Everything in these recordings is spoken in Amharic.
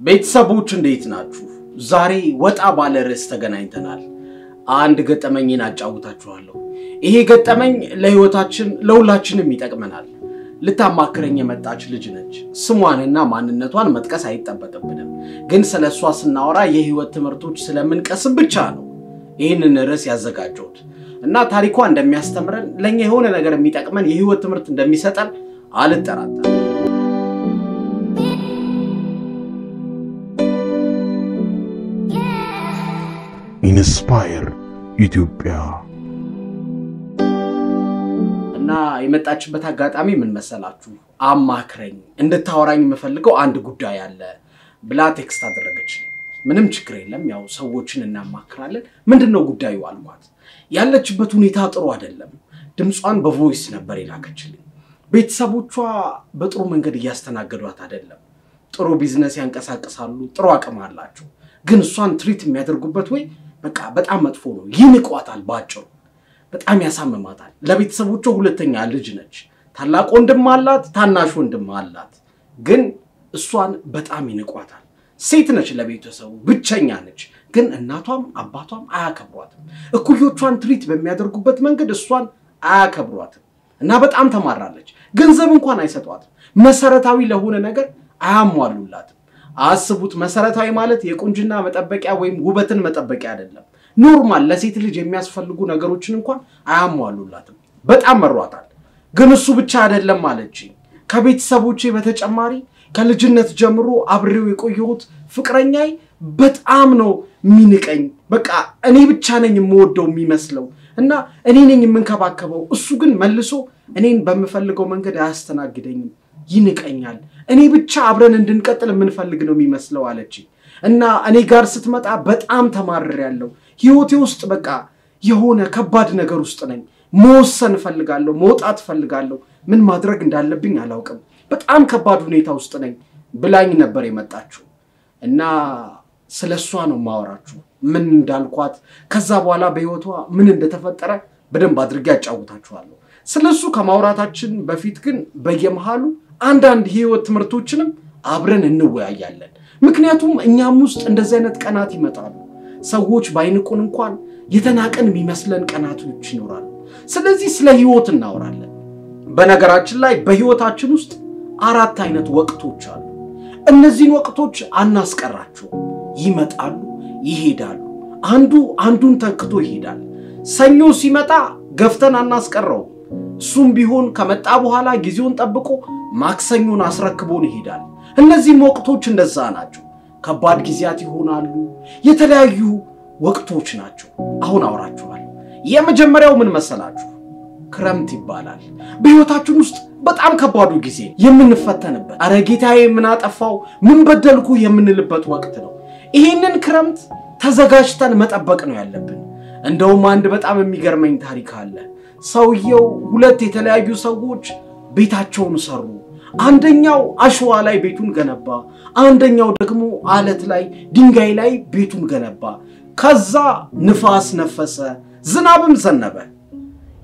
ቤተሰቦች እንዴት ናችሁ? ዛሬ ወጣ ባለ ርዕስ ተገናኝተናል። አንድ ገጠመኝን አጫውታችኋለሁ። ይሄ ገጠመኝ ለሕይወታችን ለሁላችንም ይጠቅመናል። ልታማክረኝ የመጣች ልጅ ነች። ስሟንና ማንነቷን መጥቀስ አይጠበቅብንም፣ ግን ስለ እሷ ስናወራ የሕይወት ትምህርቶች ስለምንቀስም ብቻ ነው ይህንን ርዕስ ያዘጋጀሁት እና ታሪኳ እንደሚያስተምረን ለእኛ የሆነ ነገር የሚጠቅመን የሕይወት ትምህርት እንደሚሰጠን አልጠራጠርም። Inspire ኢትዮጵያ እና የመጣችበት አጋጣሚ ምን መሰላችሁ? አማክረኝ እንድታወራኝ የምፈልገው አንድ ጉዳይ አለ ብላ text አደረገች። ምንም ችግር የለም ያው ሰዎችን እናማክራለን። ምንድን ነው ጉዳዩ አልኳት። ያለችበት ሁኔታ ጥሩ አይደለም። ድምጿን በ voice ነበር የላከችልኝ። ቤተሰቦቿ በጥሩ መንገድ እያስተናገዷት አይደለም። ጥሩ ቢዝነስ ያንቀሳቅሳሉ፣ ጥሩ አቅም አላቸው። ግን እሷን treat የሚያደርጉበት way በቃ በጣም መጥፎ ነው። ይንቋታል ባጭሩ በጣም ያሳምማታል። ለቤተሰቦቿ ሁለተኛ ልጅ ነች። ታላቅ ወንድም አላት፣ ታናሽ ወንድም አላት። ግን እሷን በጣም ይንቋታል። ሴት ነች፣ ለቤተሰቡ ብቸኛ ነች። ግን እናቷም አባቷም አያከብሯትም። እኩዮቿን treat በሚያደርጉበት መንገድ እሷን አያከብሯትም እና በጣም ተማራለች። ገንዘብ እንኳን አይሰጧትም። መሰረታዊ ለሆነ ነገር አያሟሉላትም። አስቡት፣ መሰረታዊ ማለት የቁንጅና መጠበቂያ ወይም ውበትን መጠበቂያ አይደለም። normal ለሴት ልጅ የሚያስፈልጉ ነገሮችን እንኳን አያሟሉላትም። በጣም መሯታል። ግን እሱ ብቻ አይደለም አለችኝ። ከቤተሰቦቼ በተጨማሪ ከልጅነት ጀምሮ አብሬው የቆየሁት ፍቅረኛዬ በጣም ነው የሚንቀኝ። በቃ እኔ ብቻ ነኝ የምወደው የሚመስለው እና እኔ ነኝ የምንከባከበው። እሱ ግን መልሶ እኔን በምፈልገው መንገድ አያስተናግደኝም፣ ይንቀኛል። እኔ ብቻ አብረን እንድንቀጥል የምንፈልግ ነው የሚመስለው አለችኝ። እና እኔ ጋር ስትመጣ በጣም ተማርሬያለሁ። ህይወቴ ውስጥ በቃ የሆነ ከባድ ነገር ውስጥ ነኝ። መወሰን እፈልጋለሁ፣ መውጣት እፈልጋለሁ። ምን ማድረግ እንዳለብኝ አላውቅም። በጣም ከባድ ሁኔታ ውስጥ ነኝ ብላኝ ነበር የመጣችው እና ስለ እሷ ነው ማወራችሁ። ምን እንዳልኳት ከዛ በኋላ በህይወቷ ምን እንደተፈጠረ በደንብ አድርጌ ያጫውታችኋለሁ። ስለ እሱ ከማውራታችን በፊት ግን በየመሃሉ አንዳንድ የህይወት ትምህርቶችንም አብረን እንወያያለን። ምክንያቱም እኛም ውስጥ እንደዚህ አይነት ቀናት ይመጣሉ። ሰዎች ባይንቁን እንኳን የተናቀን የሚመስለን ቀናቶች ይኖራሉ። ስለዚህ ስለ ህይወት እናወራለን። በነገራችን ላይ በህይወታችን ውስጥ አራት አይነት ወቅቶች አሉ። እነዚህን ወቅቶች አናስቀራቸውም። ይመጣሉ፣ ይሄዳሉ። አንዱ አንዱን ተክቶ ይሄዳል። ሰኞ ሲመጣ ገፍተን አናስቀረውም። እሱም ቢሆን ከመጣ በኋላ ጊዜውን ጠብቆ ማክሰኞን አስረክቦን ይሄዳል። እነዚህም ወቅቶች እንደዛ ናቸው። ከባድ ጊዜያት ይሆናሉ። የተለያዩ ወቅቶች ናቸው። አሁን አውራችኋለሁ። የመጀመሪያው ምን መሰላችሁ? ክረምት ይባላል። በህይወታችን ውስጥ በጣም ከባዱ ጊዜ የምንፈተንበት፣ አረ ጌታዬ ምን አጠፋው፣ ምን በደልኩ የምንልበት ወቅት ነው። ይህንን ክረምት ተዘጋጅተን መጠበቅ ነው ያለብን። እንደውም አንድ በጣም የሚገርመኝ ታሪክ አለ። ሰውየው ሁለት የተለያዩ ሰዎች ቤታቸውን ሰሩ። አንደኛው አሸዋ ላይ ቤቱን ገነባ፣ አንደኛው ደግሞ አለት ላይ ድንጋይ ላይ ቤቱን ገነባ። ከዛ ንፋስ ነፈሰ፣ ዝናብም ዘነበ።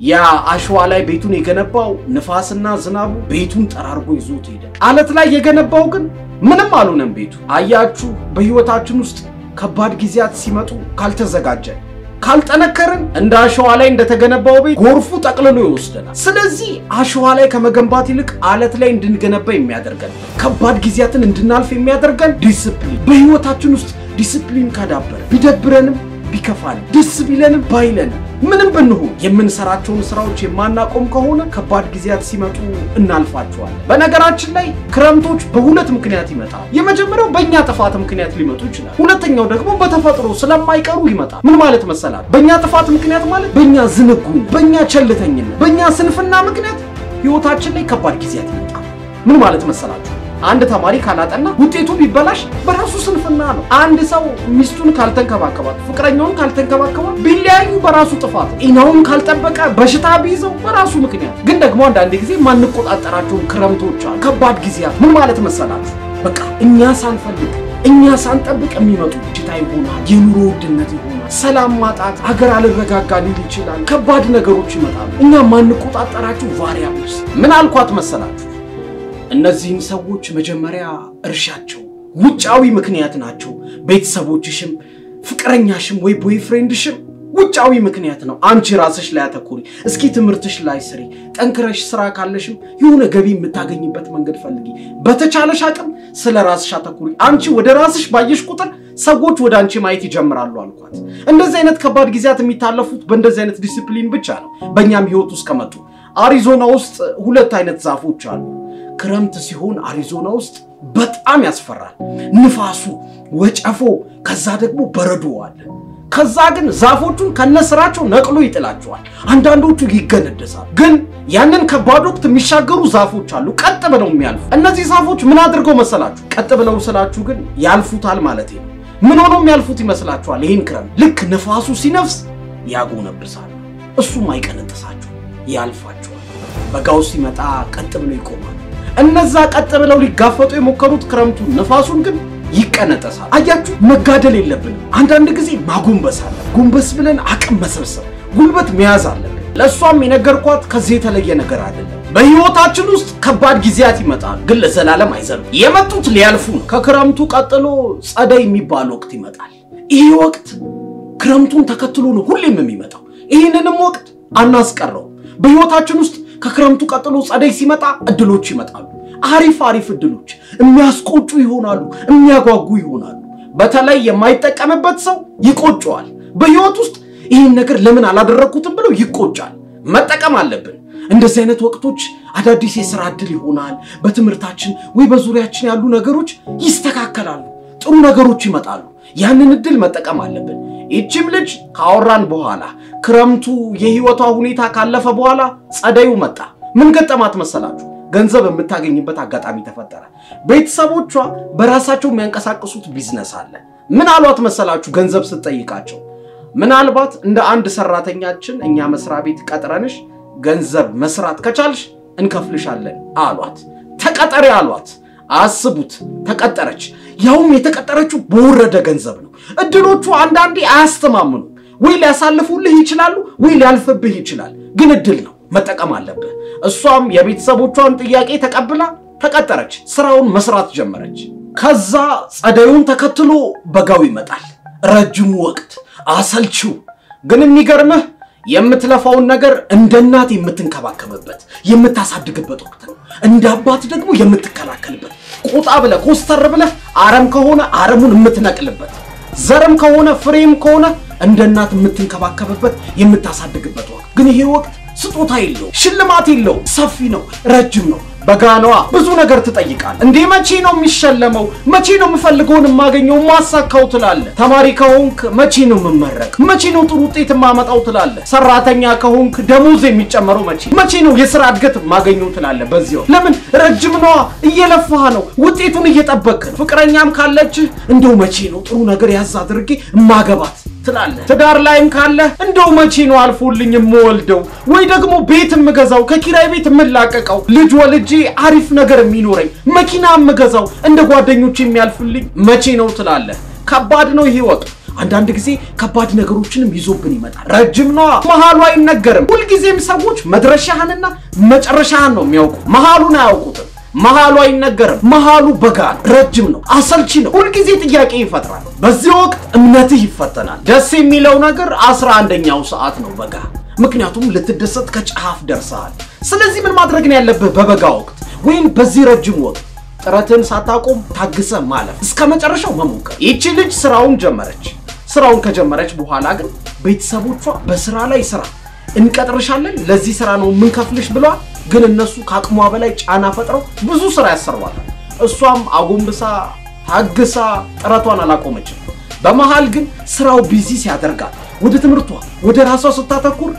ያ አሸዋ ላይ ቤቱን የገነባው ንፋስና ዝናቡ ቤቱን ጠራርጎ ይዞት ሄደ። አለት ላይ የገነባው ግን ምንም አልሆነም ቤቱ። አያችሁ፣ በህይወታችን ውስጥ ከባድ ጊዜያት ሲመጡ ካልተዘጋጀን ካልጠነከርን እንደ አሸዋ ላይ እንደተገነባው ቤት ጎርፉ ጠቅልሎ ይወስደናል። ስለዚህ አሸዋ ላይ ከመገንባት ይልቅ አለት ላይ እንድንገነባ የሚያደርገን ከባድ ጊዜያትን እንድናልፍ የሚያደርገን ዲስፕሊን። በህይወታችን ውስጥ ዲስፕሊን ካዳበረ ቢደብረንም ቢከፋን ደስ ቢለንም ባይለንም ምንም ብንሆን የምንሰራቸውን ስራዎች የማናቆም ከሆነ ከባድ ጊዜያት ሲመጡ እናልፋቸዋለን። በነገራችን ላይ ክረምቶች በሁለት ምክንያት ይመጣል። የመጀመሪያው በእኛ ጥፋት ምክንያት ሊመጡ ይችላል። ሁለተኛው ደግሞ በተፈጥሮ ስለማይቀሩ ይመጣል። ምን ማለት መሰላል? በእኛ ጥፋት ምክንያት ማለት በእኛ ዝንጉነት፣ በእኛ ቸልተኝነት፣ በእኛ ስንፍና ምክንያት ህይወታችን ላይ ከባድ ጊዜያት ይመጣል። ምን ማለት መሰላችሁ? አንድ ተማሪ ካላጠና ውጤቱ ቢበላሽ በራሱ ስንፍና ነው። አንድ ሰው ሚስቱን ካልተንከባከባት፣ ፍቅረኛውን ካልተንከባከባት ቢለያዩ በራሱ ጥፋት፣ ጤናውን ካልጠበቀ በሽታ ቢይዘው በራሱ ምክንያት። ግን ደግሞ አንዳንድ ጊዜ ማንቆጣጠራቸው ክረምቶች አሉ፣ ከባድ ጊዜያት። ምን ማለት መሰላችሁ? በቃ እኛ ሳንፈልግ እኛ ሳንጠብቅ የሚመጡ በሽታ ይሆናል፣ የኑሮ ውድነት ይሆናል፣ ሰላም ማጣት፣ አገር አልረጋጋ ሊል ይችላል። ከባድ ነገሮች ይመጣሉ። እኛ ማንቆጣጠራቸው variables። ምን አልኳት መሰላችሁ? እነዚህን ሰዎች መጀመሪያ እርሺያቸው ውጫዊ ምክንያት ናቸው። ቤተሰቦችሽም፣ ፍቅረኛሽም ወይ boyfriend ሽም ውጫዊ ምክንያት ነው። አንቺ ራስሽ ላይ አተኩሪ። እስኪ ትምህርትሽ ላይ ስሪ። ጠንክረሽ ስራ ካለሽም የሆነ ገቢ የምታገኝበት መንገድ ፈልጊ። በተቻለሽ አቅም ስለ ራስሽ አተኩሪ። አንቺ ወደ ራስሽ ባየሽ ቁጥር ሰዎች ወደ አንቺ ማየት ይጀምራሉ አልኳት። እንደዚህ አይነት ከባድ ጊዜያት የሚታለፉት በእንደዚህ አይነት ዲሲፕሊን ብቻ ነው። በእኛም ህይወት ውስጥ ከመጡ አሪዞና ውስጥ ሁለት አይነት ዛፎች አሉ። ክረምት ሲሆን አሪዞና ውስጥ በጣም ያስፈራል። ንፋሱ፣ ወጨፎ፣ ከዛ ደግሞ በረዶ አለ። ከዛ ግን ዛፎቹን ከነስራቸው ነቅሎ ይጥላቸዋል። አንዳንዶቹ ይገነደሳሉ። ግን ያንን ከባድ ወቅት የሚሻገሩ ዛፎች አሉ፣ ቀጥ ብለው የሚያልፉ። እነዚህ ዛፎች ምን አድርገው መሰላችሁ? ቀጥ ብለው ስላችሁ ግን ያልፉታል ማለት ነው። ምን ሆነው የሚያልፉት ይመስላችኋል? ይህን ክረምት ልክ ንፋሱ ሲነፍስ ያጎነብሳሉ። እሱም አይቀነጥሳቸው፣ ያልፋቸዋል። በጋው ሲመጣ ቀጥ ብለው ይቆማሉ። እነዛ ቀጥ ብለው ሊጋፈጡ የሞከሩት ክረምቱን ንፋሱን ግን ይቀነጠሳል። አያችሁ፣ መጋደል የለብንም። አንዳንድ ጊዜ ማጎንበስ አለ። ጎንበስ ብለን አቅም መሰብሰብ፣ ጉልበት መያዝ አለብን። ለእሷም የነገርኳት ከዚህ የተለየ ነገር አይደለም። በህይወታችን ውስጥ ከባድ ጊዜያት ይመጣሉ፣ ግን ለዘላለም አይዘሉም። የመጡት ሊያልፉ ነው። ከክረምቱ ቀጥሎ ጸደይ የሚባል ወቅት ይመጣል። ይህ ወቅት ክረምቱን ተከትሎ ነው ሁሌም የሚመጣው። ይህንንም ወቅት አናስቀረውም። በህይወታችን ውስጥ ከክረምቱ ቀጥሎ ጸደይ ሲመጣ እድሎች ይመጣሉ። አሪፍ አሪፍ እድሎች የሚያስቆጩ ይሆናሉ፣ የሚያጓጉ ይሆናሉ። በተለይ የማይጠቀምበት ሰው ይቆጨዋል። በህይወት ውስጥ ይህን ነገር ለምን አላደረግኩትም ብለው ይቆጫል። መጠቀም አለብን። እንደዚህ አይነት ወቅቶች አዳዲስ የስራ እድል ይሆናል። በትምህርታችን ወይ በዙሪያችን ያሉ ነገሮች ይስተካከላሉ፣ ጥሩ ነገሮች ይመጣሉ። ያንን እድል መጠቀም አለብን። ይቺም ልጅ ካወራን በኋላ ክረምቱ የህይወቷ ሁኔታ ካለፈ በኋላ ጸደዩ መጣ። ምን ገጠማት መሰላችሁ? ገንዘብ የምታገኝበት አጋጣሚ ተፈጠረ። ቤተሰቦቿ በራሳቸው የሚያንቀሳቅሱት ቢዝነስ አለ። ምን አሏት መሰላችሁ? ገንዘብ ስትጠይቃቸው ምናልባት እንደ አንድ ሰራተኛችን እኛ መስሪያ ቤት ቀጥረንሽ ገንዘብ መስራት ከቻልሽ እንከፍልሻለን አሏት። ተቀጠሪ አሏት። አስቡት፣ ተቀጠረች። ያውም የተቀጠረችው በወረደ ገንዘብ ነው። እድሎቹ አንዳንዴ አያስተማምኑ። ወይ ሊያሳልፉልህ ይችላሉ፣ ወይ ሊያልፍብህ ይችላል። ግን እድል ነው፣ መጠቀም አለብህ። እሷም የቤተሰቦቿን ጥያቄ ተቀብላ ተቀጠረች፣ ስራውን መስራት ጀመረች። ከዛ ጸደዩን ተከትሎ በጋው ይመጣል፣ ረጅሙ ወቅት አሰልቺው። ግን የሚገርምህ የምትለፋውን ነገር እንደ እናት የምትንከባከብበት የምታሳድግበት ወቅት ነው። እንደ አባት ደግሞ የምትከላከልበት ቆጣ ብለህ ኮስተር ብለህ አረም ከሆነ አረሙን የምትነቅልበት ዘርም ከሆነ ፍሬም ከሆነ እንደ እናት የምትንከባከብበት የምታሳድግበት ወቅት። ግን ይሄ ወቅት ስጦታ የለውም፣ ሽልማት የለውም። ሰፊ ነው፣ ረጅም ነው። በጋኗ ብዙ ነገር ትጠይቃል። እንዴ መቼ ነው የሚሸለመው? መቼ ነው የምፈልገውን የማገኘው ማሳካው ትላለ። ተማሪ ከሆንክ መቼ ነው የምመረቅ? መቼ ነው ጥሩ ውጤት የማመጣው ትላለ። ሰራተኛ ከሆንክ ደሞዝ የሚጨመረው መቼ? መቼ ነው የስራ እድገት የማገኘው ትላለ። በዚህ ወቅት ለምን ረጅም ነዋ፣ እየለፋህ ነው፣ ውጤቱን እየጠበቅ ነው። ፍቅረኛም ካለችህ እንደው መቼ ነው ጥሩ ነገር ያዝ አድርጌ እማገባት ትላለ። ትዳር ላይም ካለ እንደው መቼ ነው አልፎልኝ የምወልደው ወይ ደግሞ ቤት የምገዛው ከኪራይ ቤት የምላቀቀው ልጅ ወልጄ አሪፍ ነገር የሚኖረኝ መኪና የምገዛው እንደ ጓደኞች የሚያልፍልኝ መቼ ነው ትላለ። ከባድ ነው ይሄ ወቅት። አንዳንድ ጊዜ ከባድ ነገሮችንም ይዞብን ይመጣል። ረጅም ነዋ፣ መሃሉ አይነገርም። ሁልጊዜም ሰዎች መድረሻህንና መጨረሻህን ነው የሚያውቁ፣ መሃሉን አያውቁትም። መሃሉ አይነገርም። መሃሉ በጋ ነው፣ ረጅም ነው፣ አሰልቺ ነው፣ ሁልጊዜ ጥያቄ ይፈጥራል። በዚህ ወቅት እምነትህ ይፈተናል። ደስ የሚለው ነገር አስራ አንደኛው ሰዓት ነው በጋ ምክንያቱም ልትደሰት ከጫፍ ደርሰሃል። ስለዚህ ምን ማድረግ ነው ያለብህ በበጋ ወቅት ወይም በዚህ ረጅም ወቅት? ጥረትን ሳታቆም ታግሰ ማለፍ፣ እስከ መጨረሻው መሞከር። ይቺ ልጅ ስራውን ጀመረች። ስራውን ከጀመረች በኋላ ግን ቤተሰቦቿ በስራ ላይ ስራ እንቀጥርሻለን፣ ለዚህ ስራ ነው የምንከፍልሽ ብለዋል። ግን እነሱ ከአቅሟ በላይ ጫና ፈጥረው ብዙ ስራ ያሰርቧታል። እሷም አጎንብሳ ታግሳ ጥረቷን አላቆመችም። በመሃል ግን ስራው busy ሲያደርጋት ወደ ትምህርቷ ወደ ራሷ ስታተኩር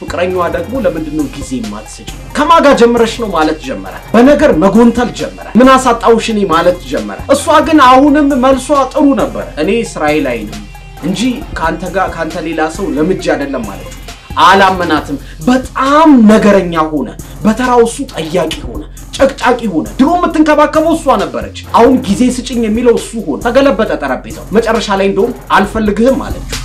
ፍቅረኛዋ ደግሞ ለምንድን ነው ጊዜ የማትሰጪ? ከማን ጋ ጀምረሽ ነው ማለት ጀመረ። በነገር መጎንተል ጀመረ። ምን አሳጣሁሽ እኔ ማለት ጀመረ። እሷ ግን አሁንም መልሷ ጥሩ ነበረ። እኔ ስራዬ ላይ ነኝ እንጂ ከአንተ ጋር ከአንተ ሌላ ሰው ለምጄ አይደለም አለችው። አላመናትም። በጣም ነገረኛ ሆነ። በተራው እሱ ጠያቂ ሆነ፣ ጨቅጫቂ ሆነ። ድሮ የምትንከባከበው እሷ ነበረች። አሁን ጊዜ ስጭኝ የሚለው እሱ ሆነ። ተገለበጠ ጠረጴዛው። መጨረሻ ላይ እንደውም አልፈልግህም አለችው።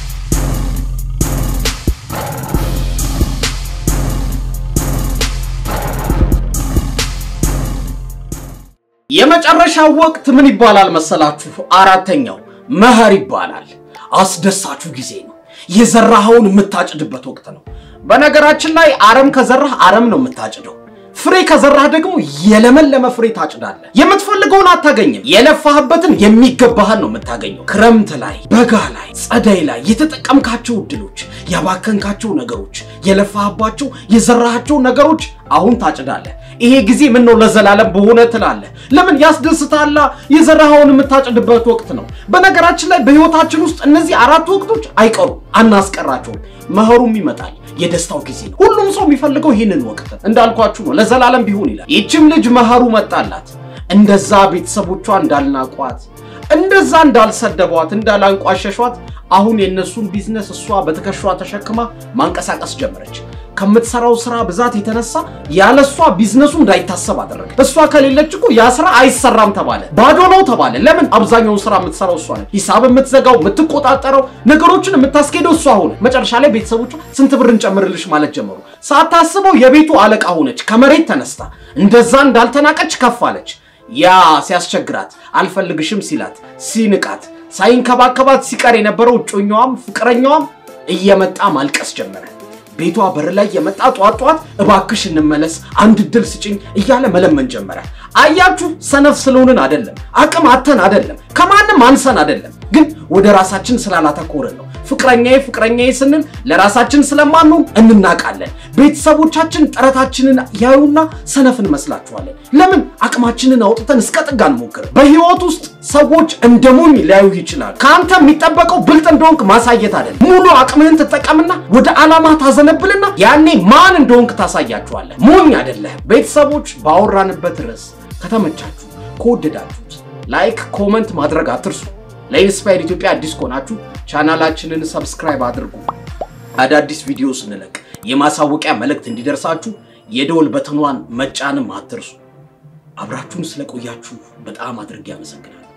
የመጨረሻው ወቅት ምን ይባላል መሰላችሁ? አራተኛው መኸር ይባላል። አስደሳቹ ጊዜ ነው። የዘራኸውን የምታጭድበት ወቅት ነው። በነገራችን ላይ አረም ከዘራህ አረም ነው የምታጭደው። ፍሬ ከዘራህ ደግሞ የለመለመ ፍሬ ታጭዳለህ። የምትፈልገውን አታገኝም። የለፋህበትን የሚገባህን ነው የምታገኘው። ክረምት ላይ፣ በጋ ላይ፣ ጸደይ ላይ የተጠቀምካቸው እድሎች፣ ያባከንካቸው ነገሮች፣ የለፋህባቸው የዘራሃቸው ነገሮች አሁን ታጭዳለህ። ይሄ ጊዜ ምን ነው ለዘላለም በሆነ ትላለህ። ለምን ያስደስታላ? የዘራኸውን የምታጭድበት ወቅት ነው። በነገራችን ላይ በህይወታችን ውስጥ እነዚህ አራት ወቅቶች አይቀሩም፣ አናስቀራቸውም። መኸሩም ይመጣል። የደስታው ጊዜ ነው። ሁሉም ሰው የሚፈልገው ይህንን ወቅት እንዳልኳችሁ ነው፣ ለዘላለም ቢሆን ይላል። ይችም ልጅ መኸሩ መጣላት። እንደዛ ቤተሰቦቿ እንዳልናቋት፣ እንደዛ እንዳልሰደቧት፣ እንዳላንቋሸሿት አሁን የእነሱን ቢዝነስ እሷ በትከሿ ተሸክማ ማንቀሳቀስ ጀመረች። ከምትሰራው ስራ ብዛት የተነሳ ያለ እሷ ቢዝነሱ እንዳይታሰብ አደረገ። እሷ ከሌለች እኮ ያ ስራ አይሰራም ተባለ፣ ባዶ ነው ተባለ። ለምን? አብዛኛውን ስራ የምትሰራው እሷ ነች። ሂሳብ የምትዘጋው፣ የምትቆጣጠረው፣ ነገሮችን የምታስኬደው እሷ ሆነ። መጨረሻ ላይ ቤተሰቦቿ ስንት ብር እንጨምርልሽ ማለት ጀመሩ። ሳታስበው የቤቱ አለቃ ሆነች። ከመሬት ተነስታ እንደዛ እንዳልተናቀች ከፍ አለች። ያ ሲያስቸግራት አልፈልግሽም ሲላት ሲንቃት ሳይንከባከባት ሲቀር የነበረው እጮኛዋም ፍቅረኛዋም እየመጣ ማልቀስ ጀመረ። ቤቷ በር ላይ የመጣ ጧት ጧት እባክሽ እንመለስ፣ አንድ እድል ስጭኝ እያለ መለመን ጀመረ። አያችሁ፣ ሰነፍ ስለሆንን አይደለም፣ አቅም አተን አይደለም፣ ከማንም አንሰን አይደለም፣ ግን ወደ ራሳችን ስላላተኮርን ነው። ፍቅረኛዬ ፍቅረኛዬ ስንል ለራሳችን ስለማንሆን እንናቃለን። ቤተሰቦቻችን ጥረታችንን ያዩና ሰነፍ እንመስላችኋለን። ለምን አቅማችንን አውጥተን እስከ ጥግ አንሞክርም? በህይወት ውስጥ ሰዎች እንደ ሞኝ ሊያዩህ ይችላሉ። ከአንተ የሚጠበቀው ብልጥ እንደሆንክ ማሳየት አይደለም። ሙሉ አቅምህን ትጠቀምና ወደ ዓላማ ታዘነብልና ያኔ ማን እንደሆንክ ታሳያችኋለህ። ሞኝ አይደለህም። ቤተሰቦች ባወራንበት ርዕስ ከተመቻችሁ ከወደዳችሁት like፣ comment ማድረግ አትርሱ። ለ Inspire ኢትዮጵያ አዲስ ከሆናችሁ channel ኣችንን subscribe አድርጉ። አዳዲስ ቪዲዮ ስንለቅ የማሳወቂያ መልእክት እንዲደርሳችሁ የደወል በተኗን መጫንም አትርሱ። አብራችሁን ስለቆያችሁ በጣም አድርጌ አመሰግናለሁ።